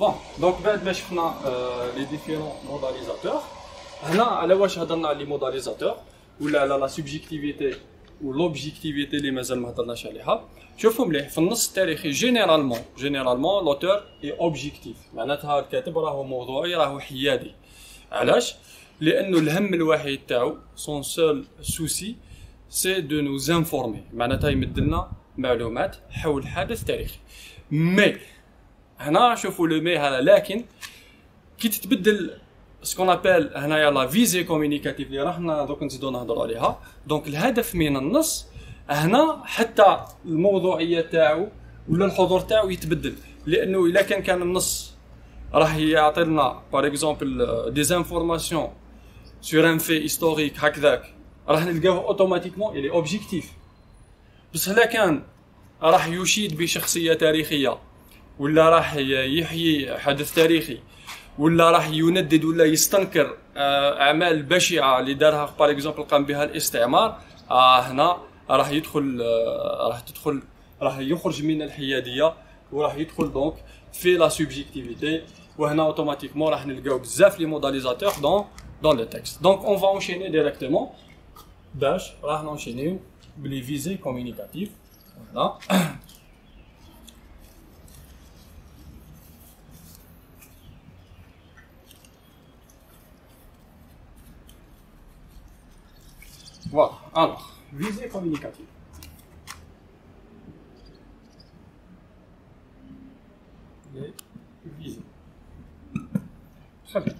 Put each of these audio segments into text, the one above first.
Bon, donc بعد ما شفنا les différents modélisateurs هنا على واش هضرنا على les modélisateurs ولا على لا سوبجيكتيفيتي ولوبجيكتيفيتي اللي مازال ما هضرناش عليها شوفوا مليح في النص التاريخي جينيرالمون جينيرالمون لوتور اي اوبجيكتيف معناتها الكاتب راهو موضوعي راهو حيادي علاش لأنه الهم الوحيد تاعو سون سول سوسي سي دو نو انفورمي معناتها يمد لنا معلومات حول حدث تاريخي. مي هنا شوفوا لو مي هذا. لكن كي تتبدل سكون ابل هنايا لا فيزي كومينيكاتيف اللي راحنا دوك نزيدو نهضروا عليها. دونك الهدف من النص هنا حتى الموضوعية تاعو ولا الحضور تاعو يتبدل. لأنه إلا كان كان النص راح يعطي لنا باغ اكزومبل دي زانفورماسيون سور ان في هيستوريك هكذاك. راح نلقاه اوتوماتيكمون الي اوبجيكتيف بصح لا كان راح يشيد بشخصية تاريخية. ولا راح يحيي حدث تاريخي ولا راح يندد ولا يستنكر آه، أعمال بشعة اللي دارها باغ اكزومبل قام بها الاستعمار. آه هنا راح يدخل آه راح تدخل راح يخرج من الحيادية وراح يدخل دونك في لا سوبجيكتيفيتي وهنا اوتوماتيكمون راح نلقاو بزاف لي موداليزاتور دون دون لو تكست دونك اون فا اونشيني ديريكتومون باش راح نونشينيو بلي فيزي كومونيكاتيف فوالا Voilà, alors, visée communicative. Les visées. Très bien.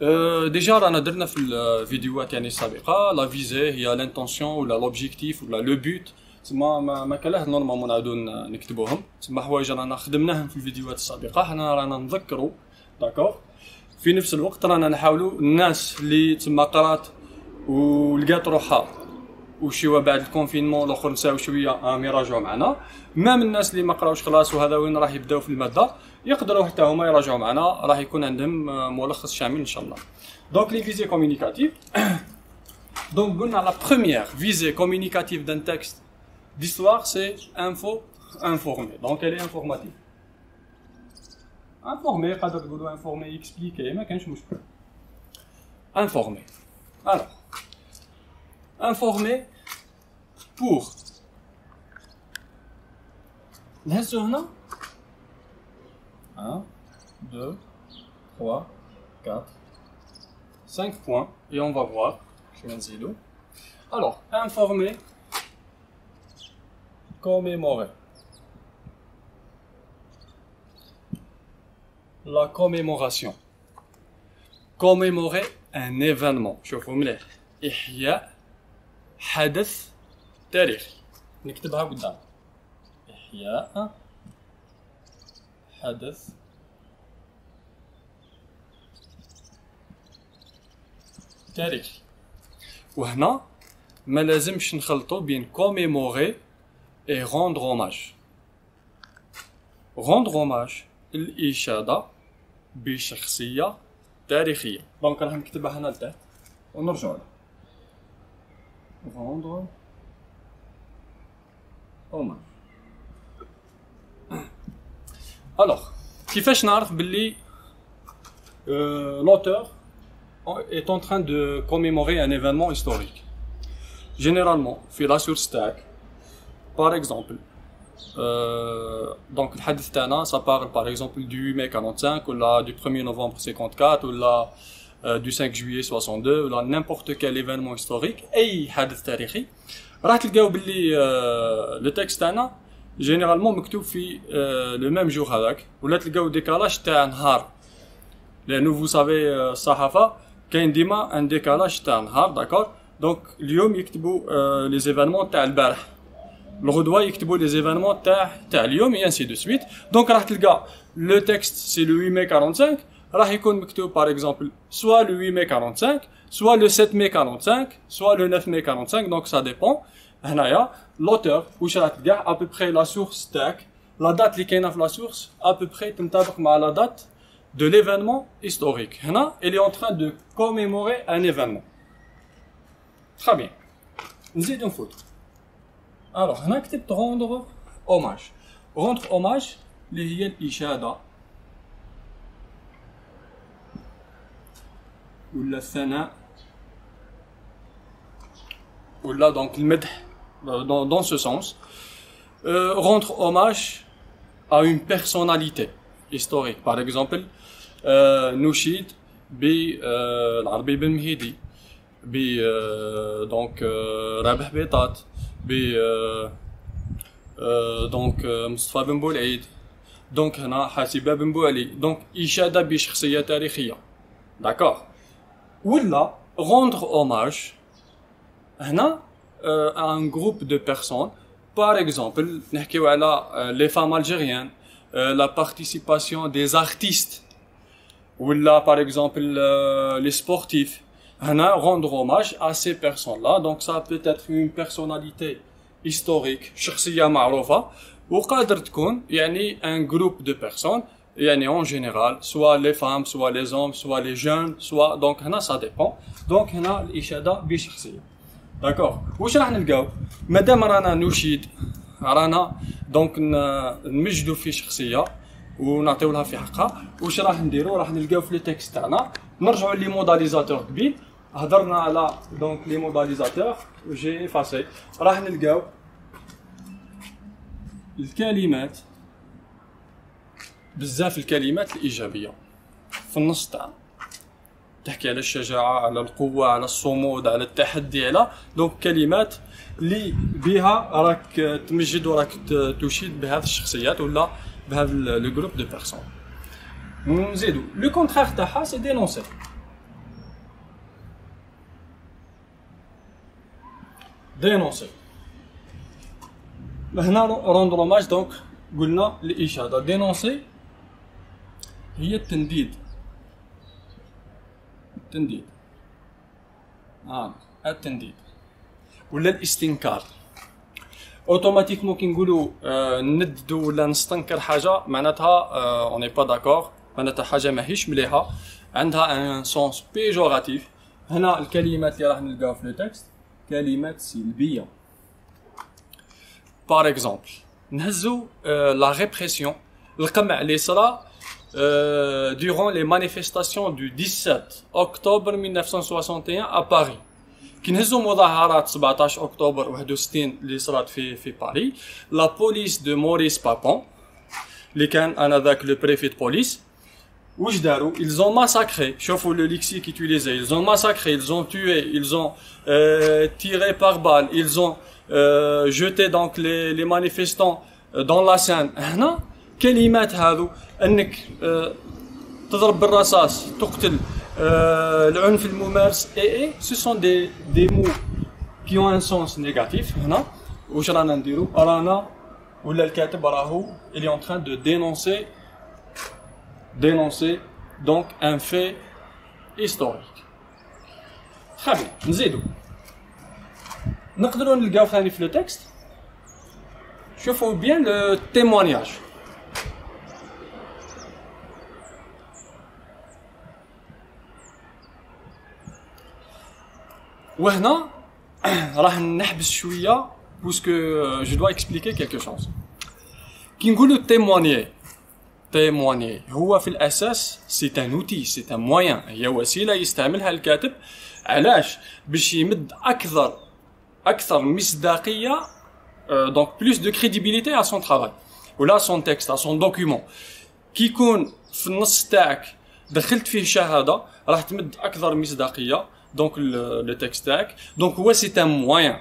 Euh, déjà رانا درنا في الفيديوهات يعني السابقه لا فيزي هي لانتونسيون ولا لوبجيكتيف ولا لو بوت تسمى ما, ما كان له نورمالمون نعاودو نكتبوهم تسمى حوايج رانا خدمناهم في الفيديوهات السابقه حنا رانا نذكروا داكوغ في نفس الوقت رانا نحاولوا الناس اللي تسمى قرات ولقات روحها. وشي بعد الكونفينمون الأخر نساو شوية راهم يراجعوا معنا مام الناس اللي ما قراوش خلاص وهذا وين راح يبداو في المادة يقدروا حتى هما يراجعوا معنا. راح يكون عندهم ملخص شامل إن شاء الله. دونك لي فيزي كومونيكاتيف دونك قلنا لا بروميير فيزي كومونيكاتيف دان تكست ديستوار سي انفو انفورمي دونك elle informative. انفورمي قادر تقولوا انفورمي اكسبليكي ما كانش مشكل انفورمي alors informer pour نهزو هنا 1 2 3 4 5 points et on va voir je نزيدو alors informer commémorer la commémoration commémorer un événement شوفوا مليح إحياء حدث تاريخي نكتبها قدام. إحياء. حدث. تاريخي وهنا ما لازمش نخلطو بين كوميموري اي روندر اوماج روندر اوماج الإشادة بشخصية تاريخية. دونك راح نكتبها هنا لتحت. ونرجعو لها. rendre hommage. Alors, كيفاش نعرف باللي l'auteur est en train de commémorer un événement historique généralement في la source tag par exemple euh, donc الحدث تاعنا ça parle par exemple du 8 mai 45 ولا du 1er novembre 54 ولا euh, du 5 juillet 62 ولا n'importe quel événement historique اي حدث تاريخي راح تلقاو باللي لو تكست تاعنا جينيرالمون مكتوب في لو ميم جور هذاك ولا تلقاو ديكالاج تاع نهار لانه فو سافي الصحافه كاين ديما ان ديكالاج تاع نهار داكور دونك اليوم يكتبوا لي زيفينمون تاع البارح الغدوه يكتبوا لي زيفينمون تاع تاع اليوم اي انسي دو سويت دونك راح تلقى لو تكست سي لو 8 ماي 45 راح يكون مكتوب باغ اكزومبل سوا لو 8 ماي 45 سوا لو 7 ماي 45 سوا لو 9 ماي 45 دونك سا ديبون هنايا لوتور واش راح تلقاه ا بوبري لا سورس تاعك لا دات اللي كاينه في لا سورس ا بوبري تنطبق مع لا دات de l'événement historique. هنا il est en train de commémorer un événement. Très bien. نزيد نفوت. Alors هنا كتبت rendre hommage. rendre hommage اللي هي ولا الثناء ولا donc le مدح dans, dans ce sens euh, rendre hommage à une personnalité historique par exemple euh, نشيد بالعربي بن مهيدي ب donc رابح بيطات ب donc مصطفى بن بولعيد دونك هنا حاسبه بن بوعلي دونك اشاده بشخصيه تاريخيه داكوغ ولا روندر اوماج هنا ان جروب دو بيرسون باغ اكزومبل نحكيو على لي فام الجيريان لا بارتيسيباسيون دي زارتيست ولا باغ اكزومبل لي سبورتيف هنا روندر اوماج ا سي بيرسون لا دونك سا بوتيتر اون بيرسوناليتي هيستوريك شخصيه معروفه وقادر تكون يعني ان جروب دو بيرسون يعني اون جينيرال سوا لي فام سوا لي زوم سوا لي جون سوا دونك هنا سا ديبون دونك هنا الاشاده بشخصيه داكوغ واش راح نلقاو مادام رانا نشيد رانا دونك نمجدو في شخصيه ونعطيو لها في حقها واش راح نديرو راح نلقاو في لو تكست تاعنا نرجعو لي موداليزاتور قبيل هضرنا على دونك لي موداليزاتور جي افاسي راح نلقاو الكلمات بزاف الكلمات الإيجابية. في النص تاع. تحكي على الشجاعة على القوة على الصمود على التحدي على دونك كلمات اللي بها راك تمجد وراك تشيد بهذه الشخصيات ولا بهذا لو جروب دو بيرسون نزيدو. لو كونترير تاعها سي دينونسي دينونسي هنا روندر اوماج دونك قلنا الاشاده دينونسي هي التنديد. التنديد. آه التنديد. ولا الاستنكار. اوتوماتيكمون كي نقولوا آه نددو ولا نستنكر حاجة معناتها اوني با داكور معناتها حاجة ماهيش مليحة. عندها ان سونس بيجوراتيف هنا الكلمات اللي راح نلقاها في لو تكست كلمات سلبية. Par exemple نهزو la répression. القمع اللي صرا durant les manifestations du 17 octobre 1961 à Paris كي نهزو مظاهرات 17 اكتوبر 61 اللي صرات في في باريس لا بوليس دو موريس بابون اللي كان انذاك لو بريفي دو بوليس واش داروا ils ont massacré شوفوا le lexique utilisé ils ont massacré ils ont tué ils ont euh, tiré par balle ils ont euh, jeté donc les, les manifestants dans la Seine هنا كلمات هذو أنك euh, تضرب بالرصاص تقتل euh, العنف الممارس اي اي سو سون دي دي مو كي اون ان سونس نيجاتيف هنا. واش رانا نديرو؟ رانا ولا الكاتب راهو en train de dénoncer dénoncer donc un fait historique. très bien نزيدو. نقدروا نلقاو ثاني في لو تكست شوفوا بيان لو تيموانياج وهنا راح نحبس شوية بوسكو جو دوا اكسبليكي كيلكو شوز كي نقولوا تيموانيي تيمواني هو في الاساس سي ان اوتي سي ان موان هي وسيله يستعملها الكاتب علاش باش يمد أكثر أكثر مصداقيه دونك بلوس دو كريديبيليتي ا سون ترافاي ولا سون تكست ا سون دوكيومون كي يكون في النص تاعك دخلت فيه شهاده راح تمد أكثر مصداقيه دونك لو تكست تاعك دونك هو سي ان موان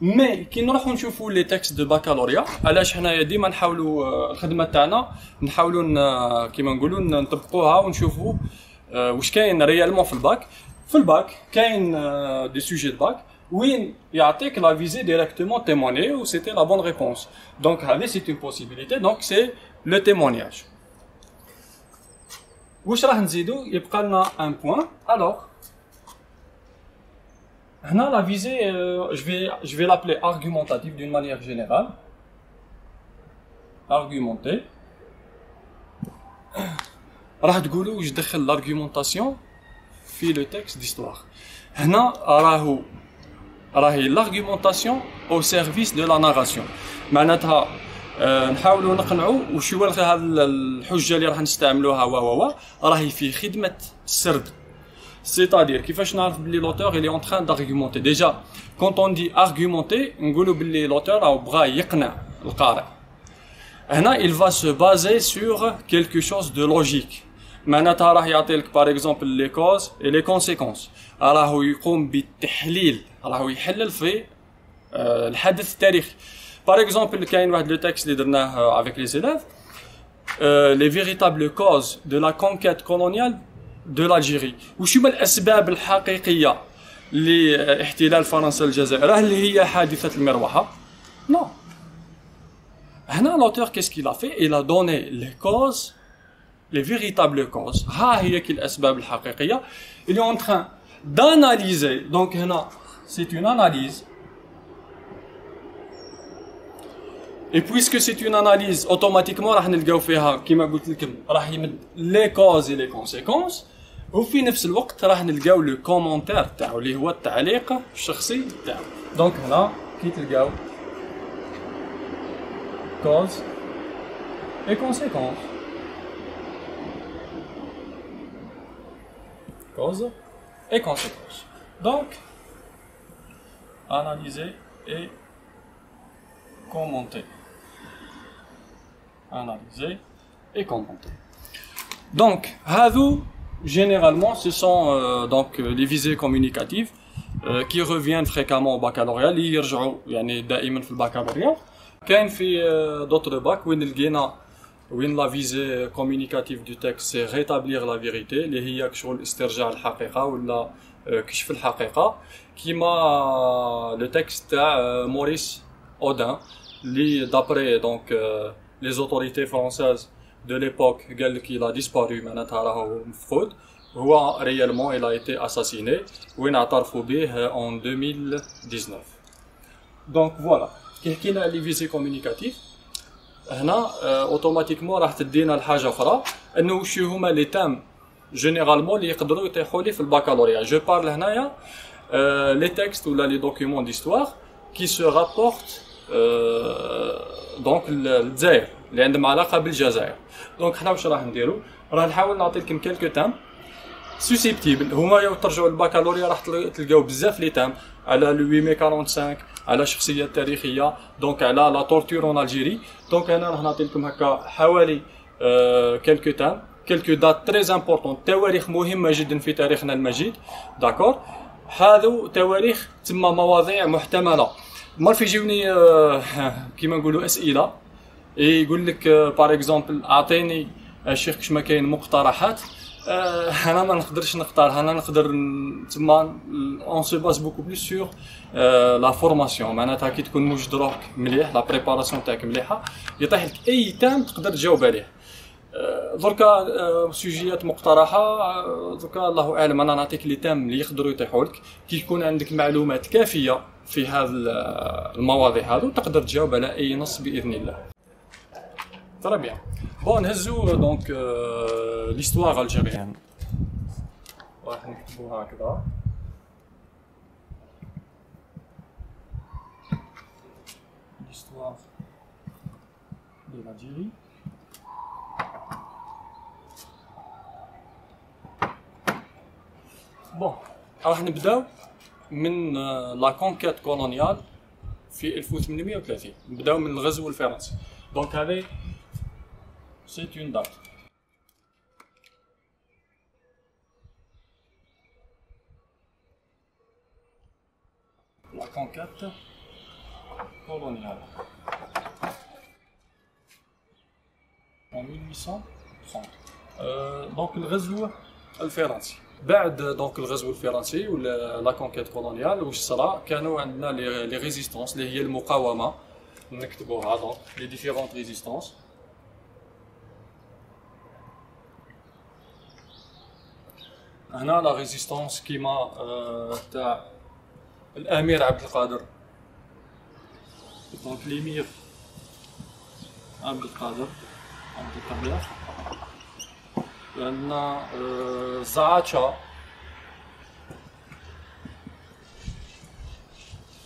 مي كي نروحو نشوفو لي تكست دو باكالوريا علاش حنايا ديما نحاولوا الخدمه تاعنا نحاولوا كيما نقولوا نطبقوها ونشوفو واش كاين ريالمون في الباك في الباك كاين دي سوجي باك وين يعطيك لا فيزي ديريكتومون témoigner و سيتي لا بون ريبونس دونك هذه سي اون بوسيبيليتي دونك سي لو témoignage. واش راح نزيدو يبقى لنا ان بوين الوغ هنا لا فيزي je vais je vais l'appeler argumentative d'une manière générale argumenter راح تقولوا واش دخل لارغيومونطاسيون في لو تكست ديستوار هنا راهو راهي لارغيومونطاسيون او سيرفيس دو لا ناراسيون معناتها أه نحاولوا نقنعوا وش هو هذه الحجه اللي راح نستعملوها و و راهي في خدمه السرد C'est-à-dire, l'auteur il est en train d'argumenter. Déjà, quand on dit argumenter, l'auteur a bras il va se baser sur quelque chose de logique. معناتها راح يعطيك par exemple les causes et les conséquences راهو يقوم بالتحليل راهو يحلل في الحدث التاريخي par exemple كاين واحد لو تكست اللي درناه avec les élèves les véritables causes de la conquête coloniale دو لاجيري وش الاسباب الحقيقيه لاحتلال فرنسا الجزائر هل هي حادثه المروحه نو هنا لوتور كيس كيلا في إلى دوني لي كوز لي فيريتابل كوز ها هي كي الاسباب الحقيقيه اللي اون تران داناليزي دونك هنا سي اون اناليز اي بويسكو سي اون اناليز اوتوماتيكمون راح نلقاو فيها كيما قلت لكم راح يمد لي كوز اي لي كونسيكونس وفي نفس الوقت راح نلقاو لو كومونتير تاعو اللي هو التعليق الشخصي تاعو دونك هنا كي تلقاو cause et conséquence cause et conséquence donc analyser et commenter analyser et commenter donc هذو généralement, ce sont euh, donc les visées communicatives euh, qui reviennent fréquemment au baccalauréat اللي يرجعوا يعني دائما في الباكالوريا كاين في d'autres bacs وين لقينا وين لا فيزي كومونيكاتيف دو تكست سي ريتابليغ لا فيريتي اللي هي كشغل استرجاع الحقيقه ولا كشف الحقيقه كيما لو تكست تاع موريس اودان اللي دابري دونك لي زوتوريتي فرونسيز de l'époque qu'il a disparu هو réellement il a été assassiné وين اعترفوا به en 2019 donc voilà كي حكينا لي فيزي كومونيكاتيف هنا اوتوماتيكمون راح تدينا لحاجه اخرى انه وش هما لي تام جينيرالمون اللي يقدروا يطيحوا لي في الباكالوريا جو بارل هنايا لي تكست ولا لي دوكيومون ديستوار كي سو رابورت دونك الجزائر اللي عندهم علاقة بالجزائر. دونك حنا واش راح نديرو؟ راح نحاول نعطي لكم كلكو تام سوسيبتيبل هما يو ترجعوا للباكالوريا راح تلقاو بزاف لي تام على لو 845 على شخصيات تاريخية دونك على لا تورتور اون الجيري دونك أنا راح نعطي لكم هكا حوالي كلكو تام كلكو دات تري امبورطون تواريخ مهمة جدا في تاريخنا المجيد. داكور هذو تواريخ تما مواضيع محتملة. مرة يجيوني كيما نقولوا أسئلة. يقول لك بار اكزومبل أعطيني الشيخ كش ما كاين مقترحات. أنا ما نقدرش نختار أنا نقدر تما اون سو باس بوكو بلوس سور لا فورماسيون معناتها كي تكون موجد روحك مليح لا بريباراسيون تاعك مليحة يطيح لك أي تام تقدر تجاوب عليه. دركا سوجيات مقترحة. دركا الله أعلم أنا نعطيك لي تام اللي يقدروا يطيحوا لك. كي يكون عندك معلومات كافية في هذه المواضيع هذو تقدر تجاوب على أي نص بإذن الله. Très bien. Bon, نهزو donc euh, l'histoire algérienne. راح نكتبوها هكذا. L'histoire de l'Algérie. Bon, راح نبداو من لا كونكيت كولونيال في 1830 نبداو من الغزو الفرنسي دونك هذه c'est une date. La conquête coloniale. En 1830. Euh, donc الغزو الفرنسي بعد دونك الغزو الفرنسي ولا لا كونكيت كولونيال واش صرا كانوا عندنا لي ريزيستونس اللي هي المقاومه نكتبوها دونك لي ديفيرونت ريزيستونس هنا لا ريزيستونس كيما تاع الأمير عبد القادر. دونك ليمير عبد القادر عبد القادر. عندنا زعاتشا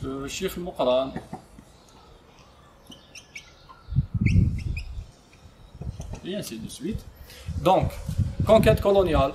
الشيخ المقران. Et ainsi de suite. Donc, conquête coloniale,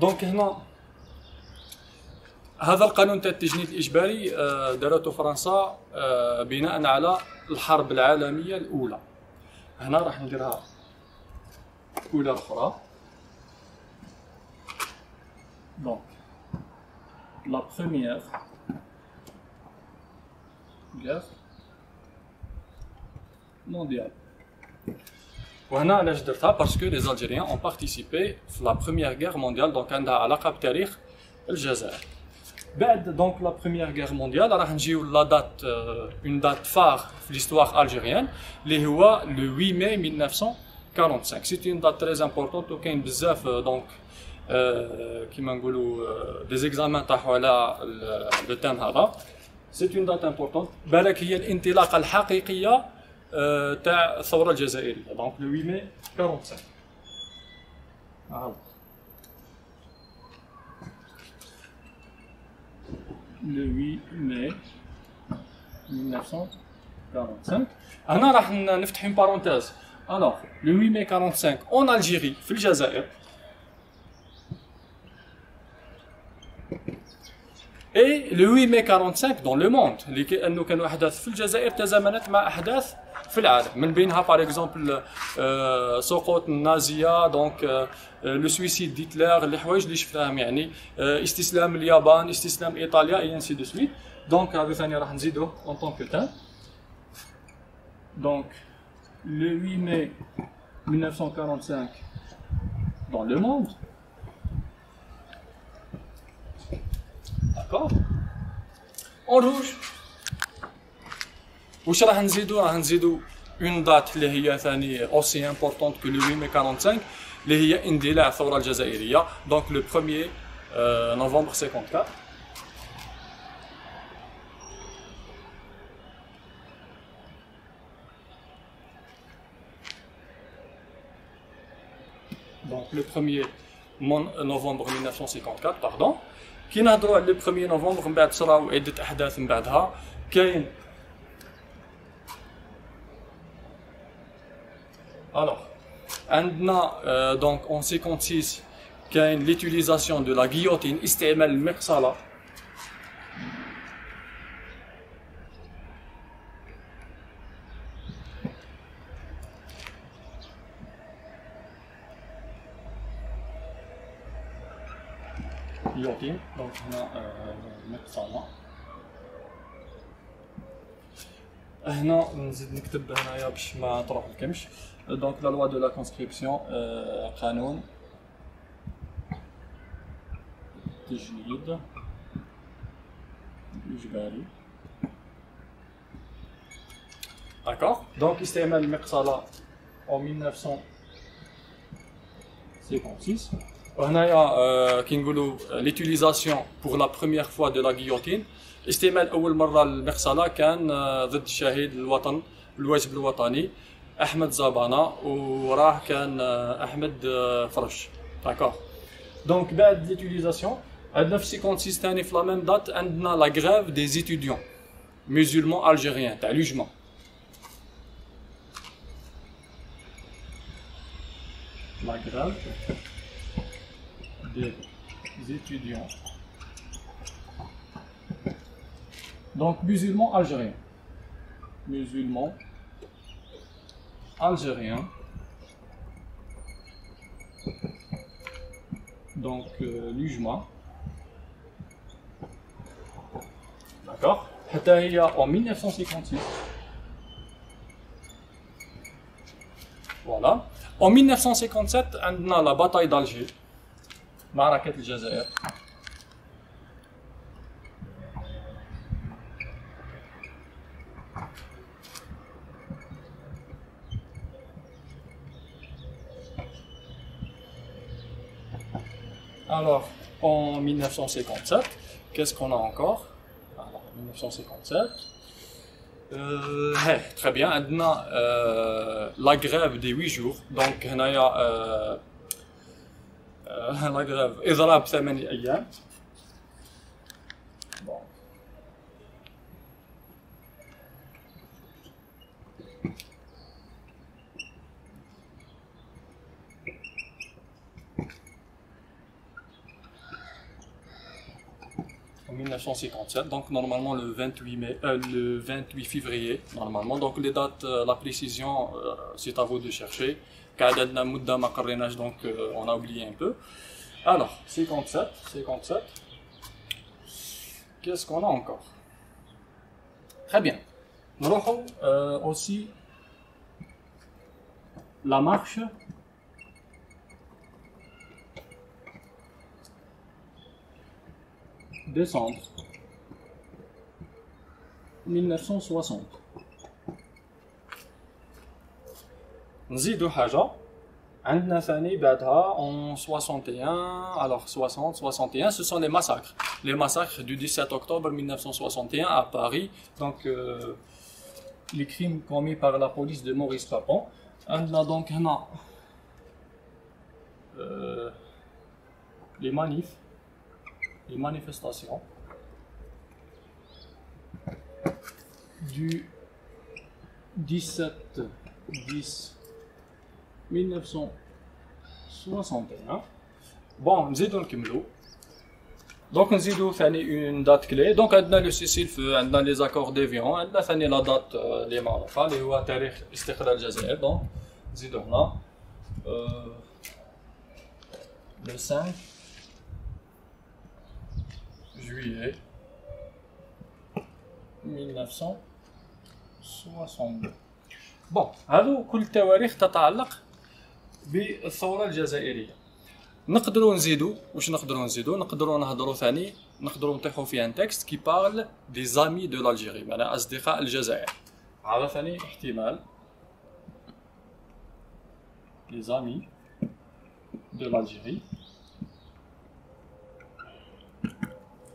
دونك هنا هذا القانون تاع التجنيد الإجباري آه، دارته فرنسا آه، بناء على الحرب العالمية الأولى. هنا راح نديرها أولى أخرى. دونك لا بروميير guerre mondiale. وهنا علاش درتها باسكو لي زالجيريان اون بارتيسيبي في لا بروميير غير مونديال دونك عندها علاقه بتاريخ الجزائر بعد دونك لا بروميير غير مونديال راح نجيو لا دات اون دات فار في ليستوار الجيريان اللي هو لو 8 ماي 1945 سيتي اون دات تري امبورطونت وكاين بزاف دونك كيما نقولوا دي زيكزامان طاحوا على لو تيم هذا سيت اون دات امبورطونت بالك هي الانطلاقه الحقيقيه آه، تاع الثوره الجزائريه دونك لو 8 ماي 45 هذا le 8 mai 1945 هنا راح نفتح une parenthèse. Alors le 8 mai 45 en Algérie في الجزائر et le 8 mai 45 dans le monde اللي كانه كانوا احداث في الجزائر تزامنت مع احداث في العالم من بينها باغ اكزومبل سقوط النازيه دونك لو سويسيد ديتلر الحوايج اللي شفناهم يعني آه، استسلام اليابان استسلام ايطاليا اي انسي دو سويت دونك هذا ثاني راح نزيدوه اون طون كو تان دونك le 8 mai 1945 dans le monde. D'accord En rouge. واش راح نزيدو راح نزيدو اون دات اللي هي ثاني اوسي امبورطونت كو لو 8 مي 45 اللي هي اندلاع الثوره الجزائريه دونك لو 1 نوفمبر 54 donc le 1er mon- novembre 1954 pardon كي نهضروا على لو 1er نوفمبر من بعد صراو عدة أحداث من بعدها. كاين. Alors عندنا دونك اون 56 كاين ليتيليزاسيون دو لا غيوتين استعمال المقصله guillotine donc هنا آه، مقصله هنا نزيد نكتب هنايا باش ما تروح الكمش دونك لا لوا دو لا كونسكريبسيون قانون. تجنيد. إجباري. داكوغ دونك استعمال المقصلة en 1956 وهنايا آه، كي نقولوا ليتيليزاسيون بور لا بروميير فوا دو لا غيوتين استعمال اول مره المقصله كان آه، ضد الشهيد الوطن الواجب الوطني احمد زبانه وراه كان آه، احمد آه، فرش داكوغ دونك بعد ليتيليزاسيون عندنا في 56 ثاني في لا ميم دات عندنا لا غريف دي زيتيديون musulmans algériens تاع لوجمون la grève étudiants. Donc musulmans algériens. Musulmans algériens. Donc euh, l'UJMA. D'accord en 1956. Voilà. En 1957, on a la bataille d'Alger. معركة الجزائر Alors, en 1957. Qu'est-ce qu'on a encore Alors, 1957. Euh, très bien, on a euh, la grève des 8 jours. Donc, on a euh, euh, la grève إضراب 8 أيام. Bon. en 1957, donc normalement le 28, mai, euh, le 28 février, normalement. Donc les dates, euh, la précision, euh, c'est à vous de chercher. كعددنا مدة ما قريناش donc euh, on a oublié un peu. Alors, 57, 57. Qu'est-ce qu'on a encore Très bien. نروحوا euh, aussi la marche décembre 1960 نزيدو حاجة عندنا ثاني بعدها en 61 alors 60 61 ce sont les massacres les massacres du 17 octobre 1961 à Paris donc euh, les crimes commis par la police de Maurice Papon عندنا donc هنا euh, les manifs les manifestations du 17 10 1961 bon نزيدو نكملو دونك نزيدو ثاني اون دات كلي دونك عندنا لو سيسيل عندنا لي زاكور ديفيون عندنا ثاني لا دات اللي معروفه اللي هو تاريخ استقلال الجزائر دونك نزيدو هنا لو 5 juillet 1962 بون هذو كل التواريخ تتعلق بالثورة الجزائرية. نقدروا نزيدوا واش نقدروا نزيدوا نقدروا نهضروا ثاني نقدروا نطيحوا في ان تكست كي بارل دي زامي دو لالجيري معناها أصدقاء الجزائر. هذا ثاني احتمال. لي زامي دو لالجيري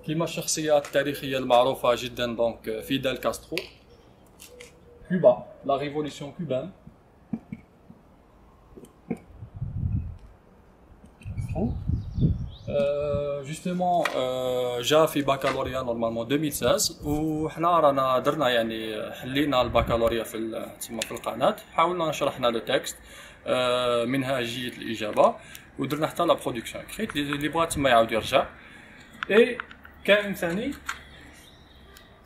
كيما الشخصيات التاريخية المعروفة جدا دونك فيدال كاسترو. كوبا لا ريفوليسيون كوبان جوستومون جا في بكالوريا نورمالمون 2016 وحنا رانا درنا يعني حلينا البكالوريا في تسمى في القناة حاولنا شرحنا لو تكست منهجيه الإجابة ودرنا حتى لا برودكسيون كريت اللي بغى تما يعاود يرجع. اي كان ثاني؟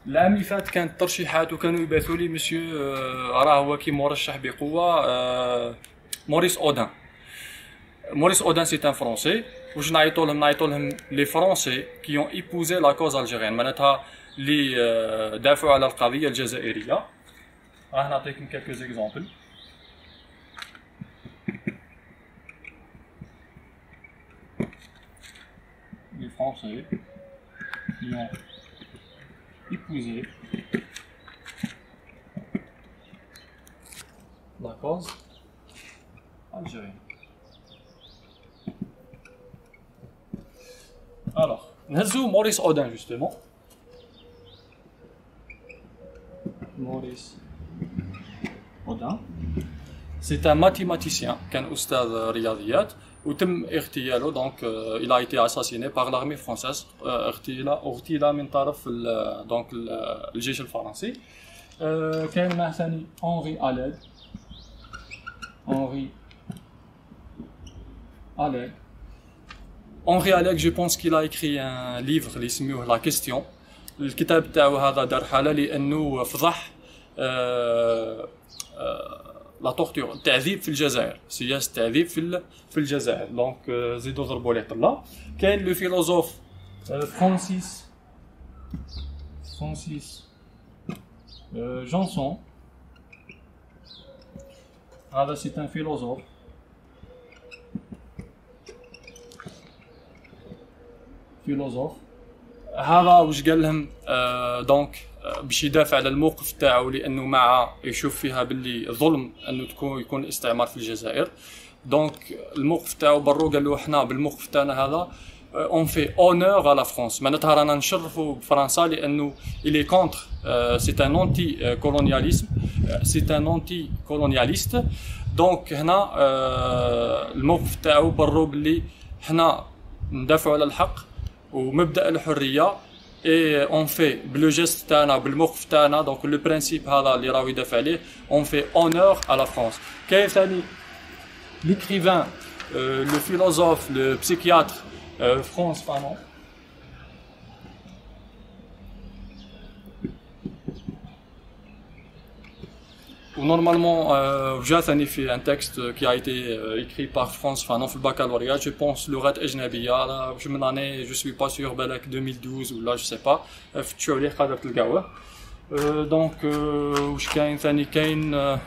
العام اللي فات كانت ترشيحات وكانوا يبعثوا لي مسيو راه هو كي مرشح بقوة موريس أودان. موريس اودان سي ان فرونسي واش نعيطوا لهم نعيطوا لهم لي فرونسي كي اون ايبوزي لا كوز الجيريان معناتها اللي دافعوا على القضيه الجزائريه راه نعطيكم كالكو زيكزامبل les Français qui ont épousé la cause algérienne. Alors, نهزو Maurice Audin justement. Maurice Audin. C'est un mathématicien كان أستاذ رياضيات وتم اغتياله دونك il a été assassiné par l'armée française اغتيل اغتيل من طرف دونك الجيش الفرنسي كان معه ثاني اونري اليد اونري اليد اونري اليد جو بونس كيل ا اكري ان ليفر اللي يسميوه لا كيستيون الكتاب تاعو هذا دار حاله لانه فضح لا تورتور التعذيب في الجزائر سياسه التعذيب في في الجزائر دونك زيدو ضربوا لي طلا كاين لو فيلوزوف فرانسيس فرانسيس جونسون هذا سي ان فيلوزوف فيلوزوف. هذا واش قال لهم؟ دونك باش يدافع على الموقف تاعو لأنه مع يشوف فيها باللي ظلم أنه تكون يكون استعمار في الجزائر. دونك الموقف تاعو برو قال له إحنا بالموقف تاعنا هذا fait honneur à la France. معناتها رانا نشرفوا بفرنسا لأنه est contre c'est un anti colonialisme c'est un anti colonialiste دونك هنا الموقف تاعو برو بلي حنا ندافعوا على الحق. ومبدا الحريه اي اون في بلو جيست تاعنا بالموقف تاعنا دونك لو برينسيپ هذا اللي راهو يدافع عليه اون في اونور على فرانس كاين ثاني l'écrivain le philosophe le psychiatre فرانس où normalement, euh, j'ai un effet, un texte qui a été euh, écrit par France Fanon, le baccalauréat, je pense, le Red Ejnabia, je me l'année, je suis pas sûr, Balak 2012, ou là, je sais pas, tu as l'air Khadat le Donc, euh, je gagne, Thani Kane, euh,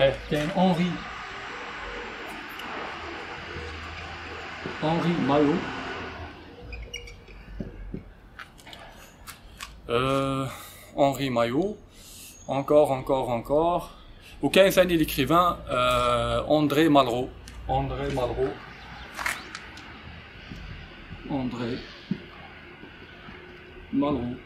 eh, Kane Henri. Henri Maillot. Euh, Henri Maillot encore, encore, encore. Aucun fani l'écrivain euh, André Malraux. André Malraux. André Malraux.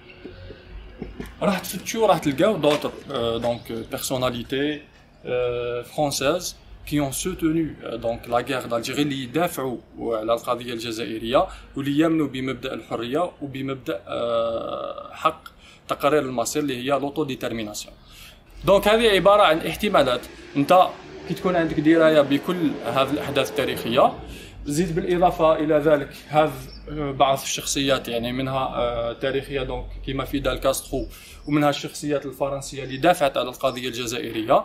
راح تفتشوا راح تلقاو d'autres euh, donc euh, personnalités euh, françaises qui ont soutenu euh, donc la guerre d'Algérie اللي يدافعوا على القضية الجزائريه واللي يامنوا بمبدا الحريه وبمبدا حق تقرير المصير اللي هي لوتو ديترميناسيون دونك هذه عباره عن احتمالات انت كي تكون عندك درايه بكل هذه الاحداث التاريخيه زيد بالاضافه إلى ذلك هذا بعض الشخصيات يعني منها تاريخيه دونك كيما فيدال كاسترو ومنها الشخصيات الفرنسيه اللي دافعت على القضية الجزائريه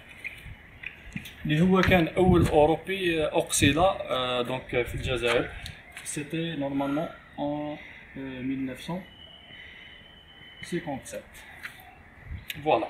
اللي هو كان اول اوروبي اقصد دونك في الجزائر سيتي نورمالمون en 1957 voilà